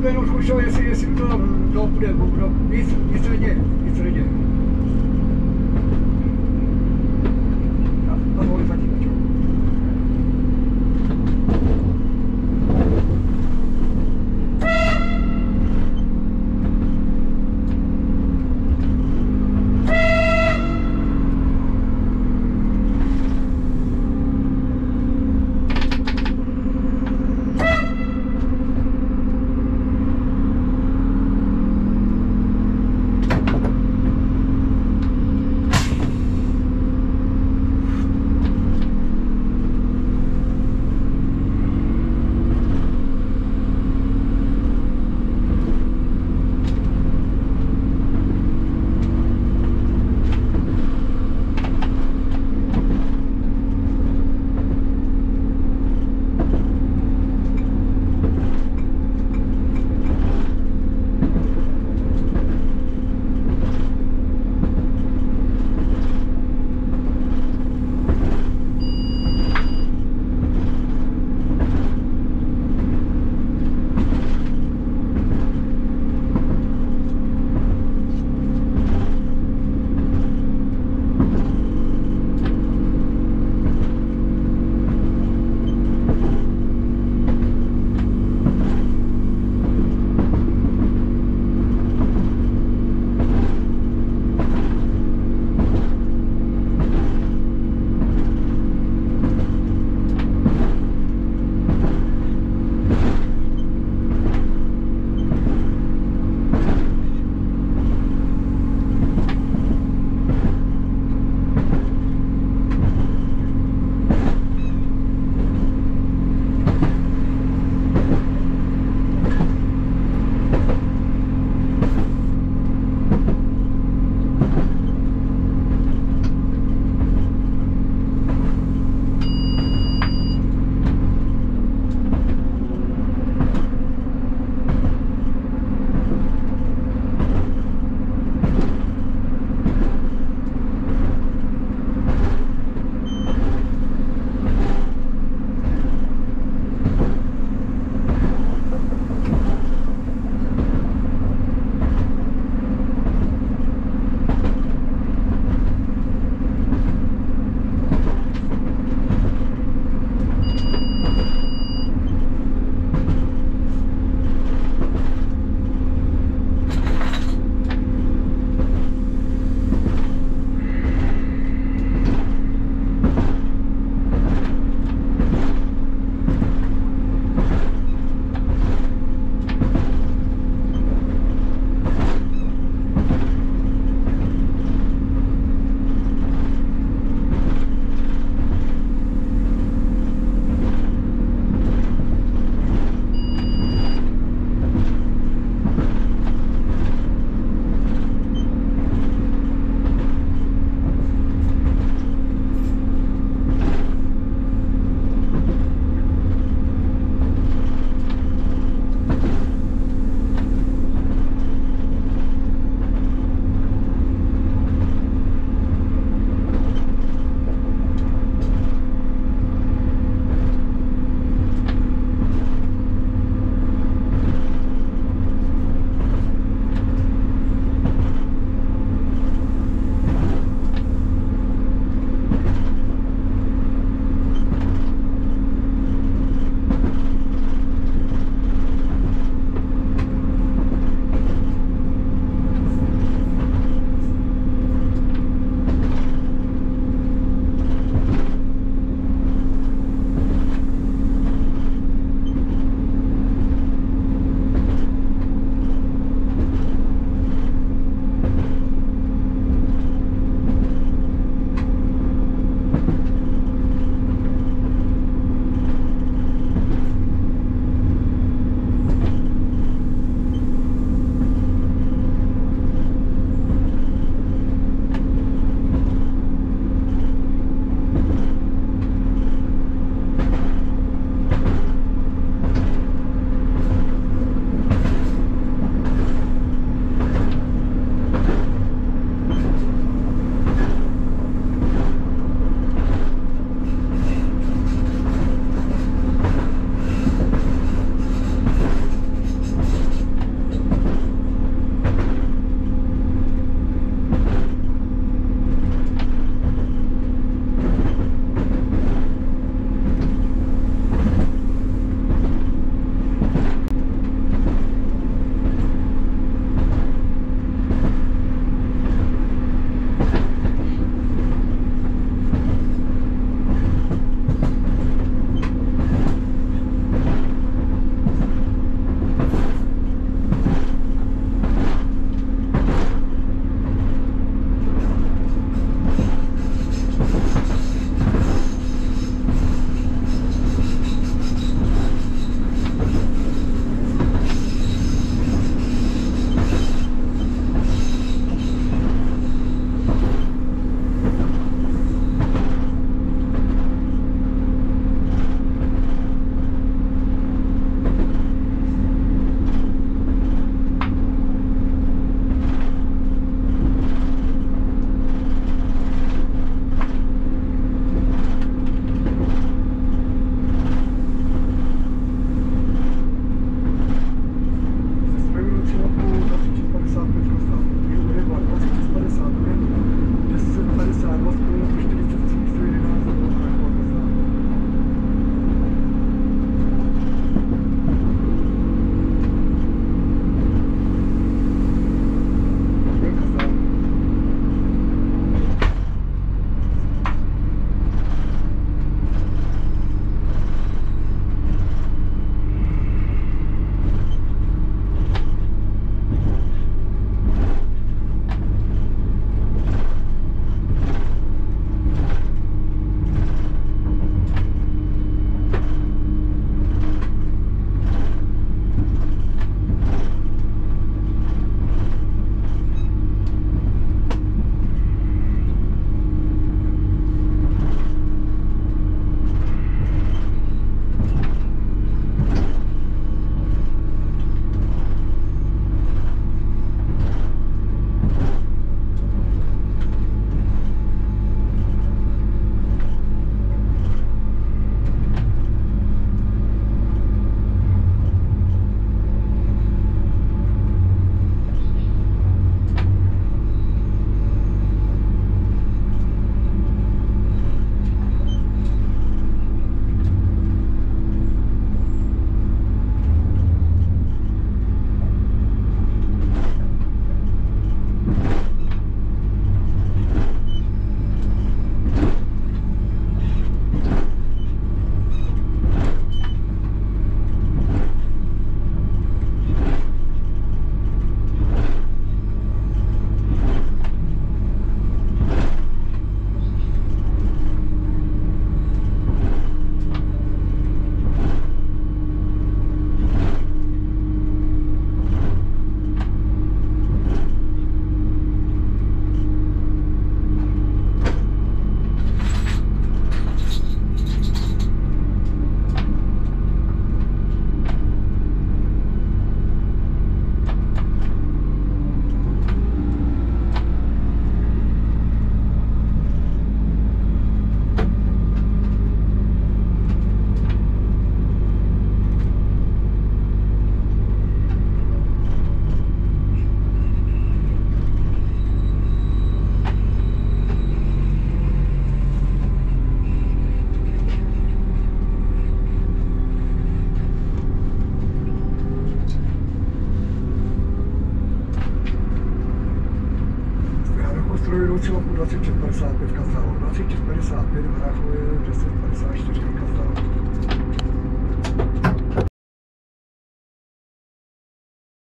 jsem jenom zkoušel, jestli, jestli to to bude, no, nic,